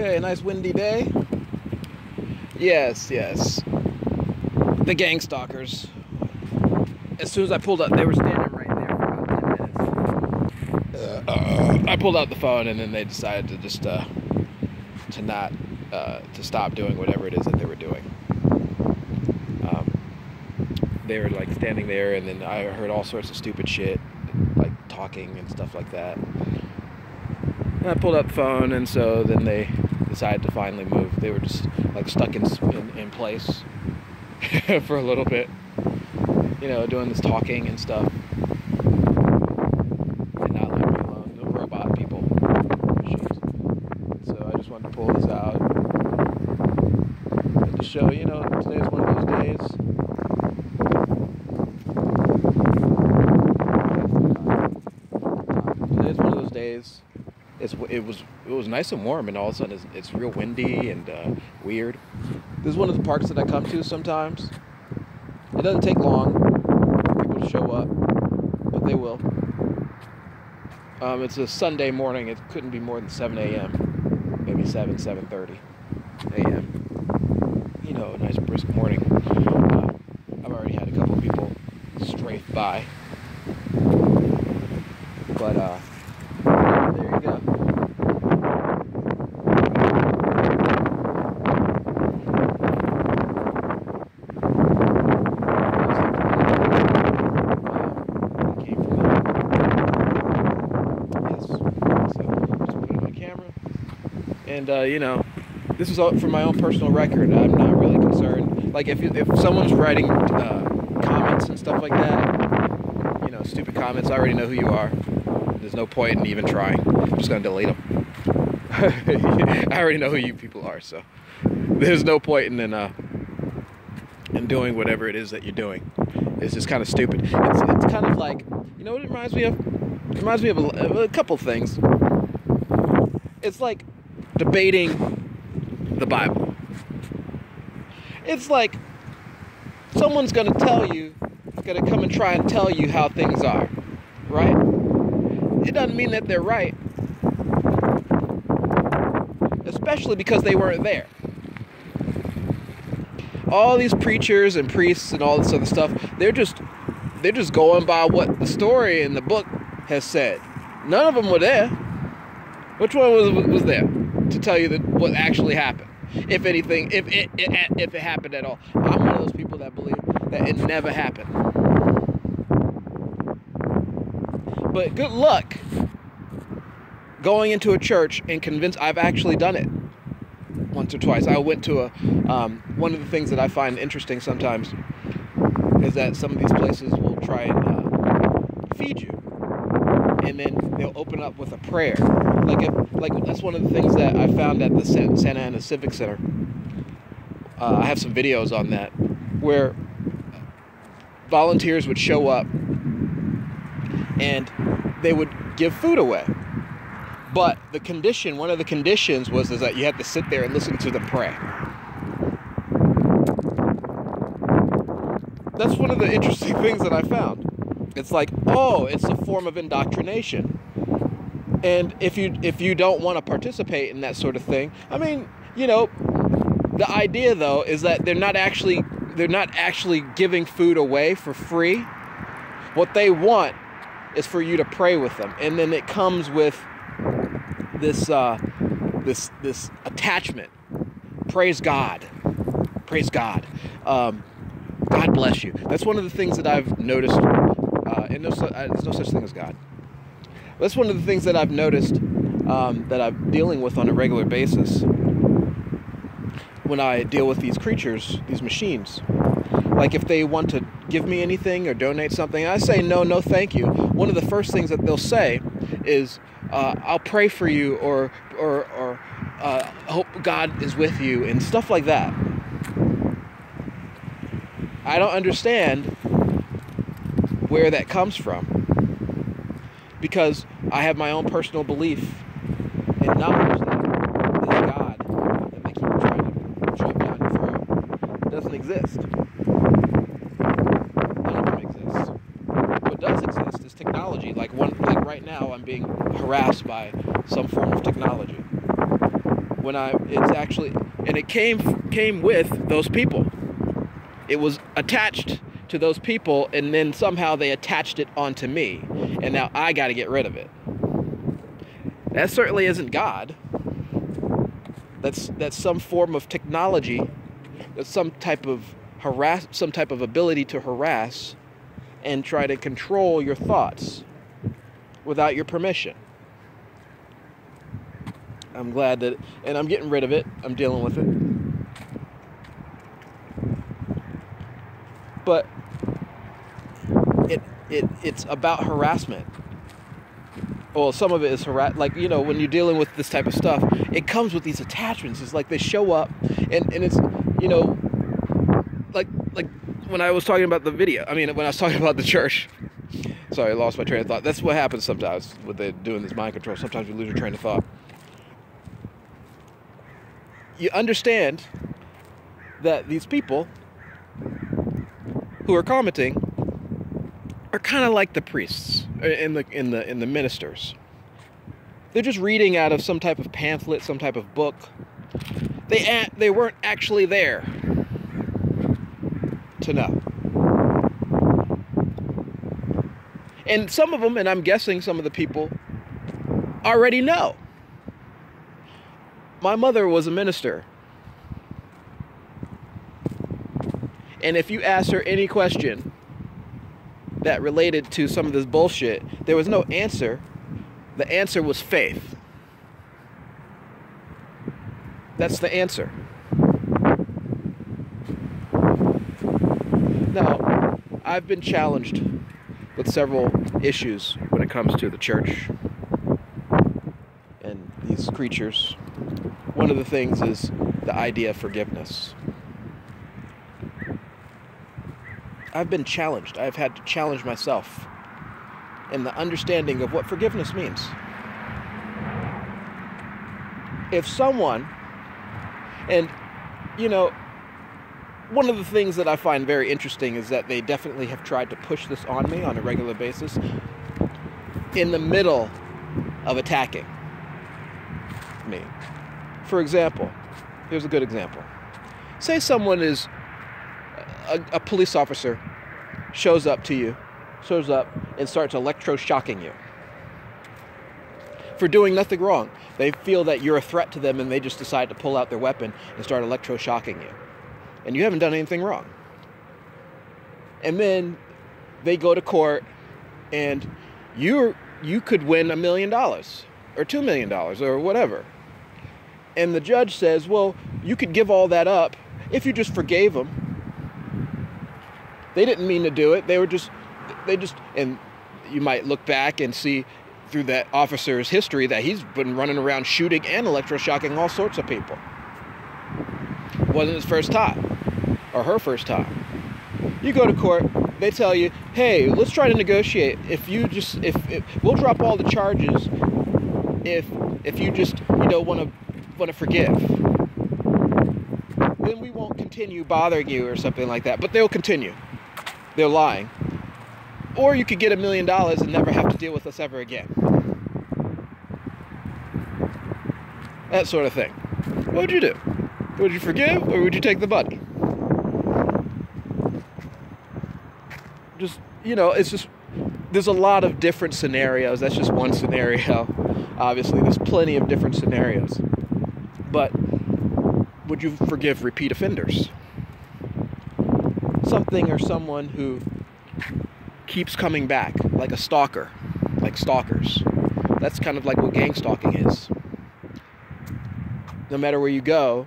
Okay, nice windy day. Yes, yes. The gang stalkers. As soon as I pulled up, they were standing right there for about 10 minutes. Uh, I pulled out the phone and then they decided to just, uh, to not, uh, to stop doing whatever it is that they were doing. Um, they were like standing there and then I heard all sorts of stupid shit, like talking and stuff like that. And I pulled out the phone, and so then they decided to finally move. They were just like stuck in in, in place for a little bit, you know, doing this talking and stuff, and not letting me alone. The robot people, machines. So I just wanted to pull this out and to show, you know, today's one of those days. Today's one of those days. It's it was it was nice and warm, and all of a sudden it's, it's real windy and uh, weird. This is one of the parks that I come to sometimes. It doesn't take long for people to show up, but they will. Um, it's a Sunday morning. It couldn't be more than 7 a.m. Maybe 7, 7:30 a.m. You know, a nice brisk morning. Uh, I've already had a couple of people strafe by, but uh, there you go. Came from there. Yes. So just put it on camera. And uh, you know, this is all for my own personal record. I'm not really concerned. Like if if someone's writing uh, comments and stuff like that, you know, stupid comments, I already know who you are. There's no point in even trying. I'm just gonna delete them. I already know who you people are, so there's no point in in, uh, in doing whatever it is that you're doing. It's just kind of stupid. It's, it's kind of like, you know what it reminds me of? It reminds me of a, a couple things. It's like debating the Bible. It's like someone's going to tell you, going to come and try and tell you how things are, right? It doesn't mean that they're right, especially because they weren't there. All these preachers and priests and all this other stuff, they're just they're just going by what the story in the book has said. None of them were there. Which one was was there to tell you that what actually happened? If anything, if it, it if it happened at all. I'm one of those people that believe that it never happened. But good luck going into a church and convince I've actually done it once or twice. I went to a um, one of the things that I find interesting sometimes is that some of these places will try and uh, feed you, and then they'll open up with a prayer. Like if like that's one of the things that I found at the Santa Ana Civic Center. Uh, I have some videos on that where volunteers would show up and they would give food away. But the condition, one of the conditions was is that you had to sit there and listen to them pray. That's one of the interesting things that I found. It's like, oh, it's a form of indoctrination. And if you if you don't want to participate in that sort of thing, I mean, you know, the idea though is that they're not actually they're not actually giving food away for free. What they want is for you to pray with them, and then it comes with this uh, this this attachment. Praise God, praise God. Um, God bless you. That's one of the things that I've noticed. Uh, and no, uh, there's no such thing as God. That's one of the things that I've noticed um, that I'm dealing with on a regular basis when I deal with these creatures, these machines. Like if they want to give me anything or donate something, I say no, no, thank you. One of the first things that they'll say is, uh, "I'll pray for you," or or or uh, "I hope God is with you," and stuff like that. I don't understand where that comes from because I have my own personal belief and knowledge that this God that they keep trying to shove down your throat doesn't exist. None of them exist. What does exist is technology. Like one, like right now, I'm being harassed by some form of technology. when I it's actually and it came came with those people. It was attached to those people and then somehow they attached it onto me and now I got to get rid of it. That certainly isn't God. That's that's some form of technology. That's some type of harass some type of ability to harass and try to control your thoughts without your permission. I'm glad that, and I'm getting rid of it. I'm dealing with it. But it, it it's about harassment. Well, some of it is harass. Like you know, when you're dealing with this type of stuff, it comes with these attachments. It's like they show up, and and it's you know, like like when I was talking about the video. I mean, when I was talking about the church. Sorry, I lost my train of thought. That's what happens sometimes with they doing this mind control. Sometimes you lose your train of thought. You understand that these people who are commenting are kind of like the priests uh, in the in the in the ministers. They're just reading out of some type of pamphlet, some type of book. They they weren't actually there to know. And some of them, and I'm guessing some of the people, already know. My mother was a minister. And if you asked her any question that related to some of this bullshit, there was no answer. The answer was faith. That's the answer. Now, I've been challenged with several issues when it comes to the church and these creatures. One of the things is the idea of forgiveness. I've been challenged. I've had to challenge myself in the understanding of what forgiveness means. If someone, and you know, one of the things that I find very interesting is that they definitely have tried to push this on me on a regular basis in the middle of attacking me. For example, here's a good example. Say someone is a, a police officer shows up to you, shows up and starts electroshocking you for doing nothing wrong. They feel that you're a threat to them and they just decide to pull out their weapon and start electroshocking you. And you haven't done anything wrong. And then they go to court and you you could win a million dollars or 2 million dollars or whatever. And the judge says, "Well, you could give all that up if you just forgave them they didn't mean to do it. They were just, they just, and you might look back and see through that officer's history that he's been running around shooting and electroshocking all sorts of people. Wasn't his first time or her first time. You go to court, they tell you, "Hey, let's try to negotiate. If you just if, if we'll drop all the charges if if you just, you know, want to want to forgive." Then we won't continue bothering you or something like that, but they'll continue they're lying. Or you could get a million dollars and never have to deal with us ever again. That sort of thing. What would you do? Would you forgive or would you take the money? Just, you know, it's just, there's a lot of different scenarios. That's just one scenario. Obviously, there's plenty of different scenarios. But would you forgive repeat offenders? Something or someone who keeps coming back, like a stalker, like stalkers. That's kind of like what gang stalking is. No matter where you go,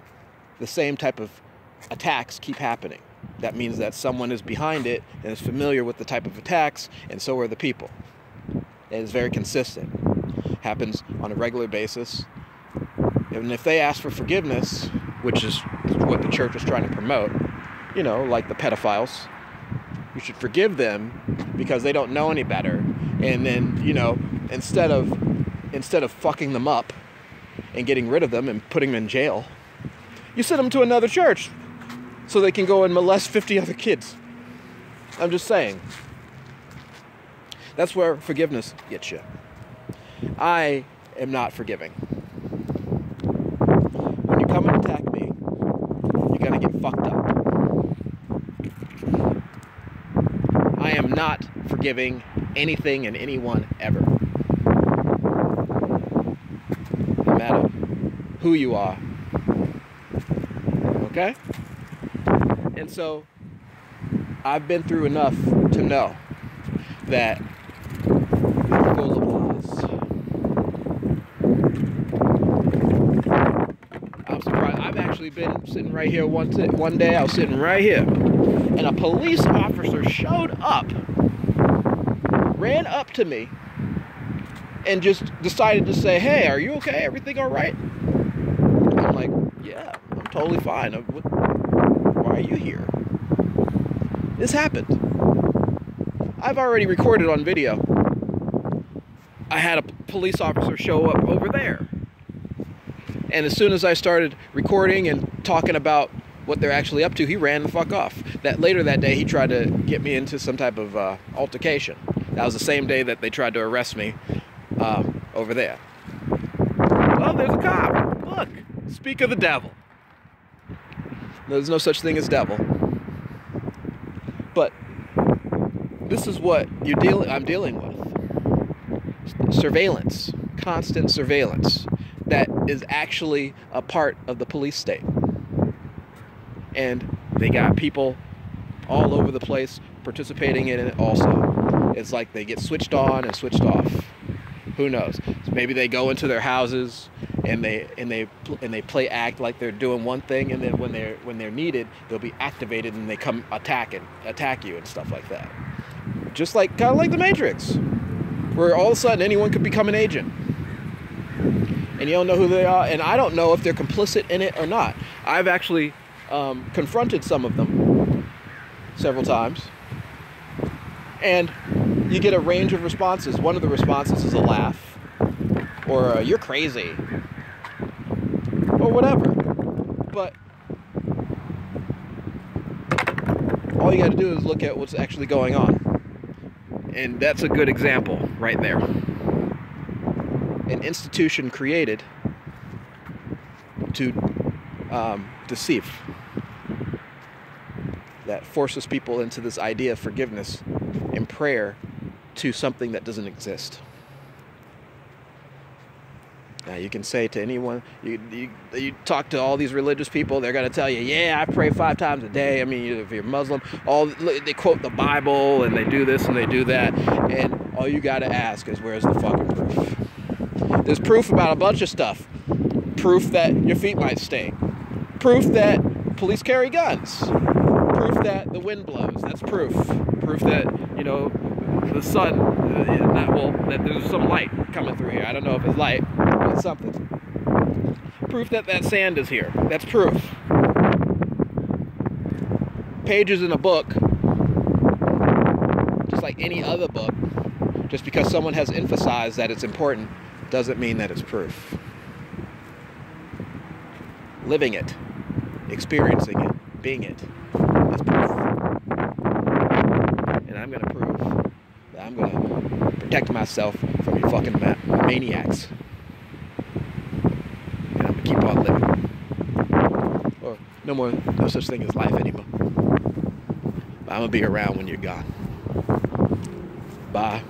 the same type of attacks keep happening. That means that someone is behind it and is familiar with the type of attacks, and so are the people. It is very consistent. Happens on a regular basis. And if they ask for forgiveness, which is what the church is trying to promote, you know, like the pedophiles. You should forgive them because they don't know any better. And then, you know, instead of instead of fucking them up and getting rid of them and putting them in jail, you send them to another church so they can go and molest 50 other kids. I'm just saying. That's where forgiveness gets you. I am not forgiving. Forgiving anything and anyone ever. No matter who you are. Okay? And so I've been through enough to know that. I'm surprised. I've actually been sitting right here one, one day. I was sitting right here, and a police officer showed up, ran up to me, and just decided to say, "Hey, are you okay? Everything all right?" I'm like, "Yeah, I'm totally fine. Why are you here?" This happened. I've already recorded on video. I had a police officer show up over there. And as soon as I started recording and talking about what they're actually up to, he ran the fuck off. That later that day, he tried to get me into some type of uh, altercation. That was the same day that they tried to arrest me um, over there. Oh, there's a cop. Look, speak of the devil. There's no such thing as devil. But this is what you're deal I'm dealing with. Surveillance, constant surveillance that is actually a part of the police state. And they got people all over the place participating in it also. It's like they get switched on and switched off. Who knows? Maybe they go into their houses and they and they and they play act like they're doing one thing, and then when they're when they're needed, they'll be activated and they come attack and attack you and stuff like that. Just like kind of like the Matrix, where all of a sudden anyone could become an agent, and you don't know who they are, and I don't know if they're complicit in it or not. I've actually um, confronted some of them several times, and you get a range of responses. One of the responses is a laugh, or a, "You're crazy," or whatever. But all you got to do is look at what's actually going on. And that's a good example right there. An institution created to um, deceive that forces people into this idea of forgiveness and prayer to something that doesn't exist. Now you can say to anyone, you, you, you talk to all these religious people, they're gonna tell you, yeah, I pray five times a day. I mean, if you're Muslim, all they quote the Bible and they do this and they do that, and all you gotta ask is, where's the fucking proof? There's proof about a bunch of stuff. Proof that your feet might stink. Proof that police carry guns. Proof that the wind blows. That's proof. Proof that you know the sun that that there's some light coming through here. I don't know if it's light, but something. Proof that that sand is here. That's proof. Pages in a book, just like any other book, just because someone has emphasized that it's important, doesn't mean that it's proof. Living it, experiencing it, being it, is proof. And I'm going to prove that I'm going to protect myself from you fucking ma- maniacs. And I'm to keep on living. Or no more, no such thing as life anymore. But I'm to be around when you're gone. Bye.